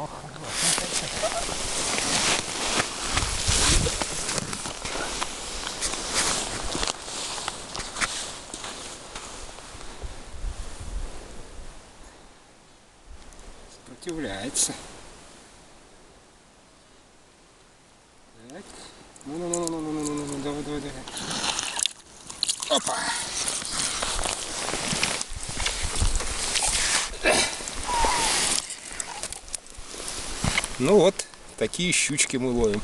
Ох, Сопротивляется. Так. Ну-ну-ну-ну-ну-ну-ну-ну, давай-давай-давай. Опа! Ну вот, такие щучки мы ловим.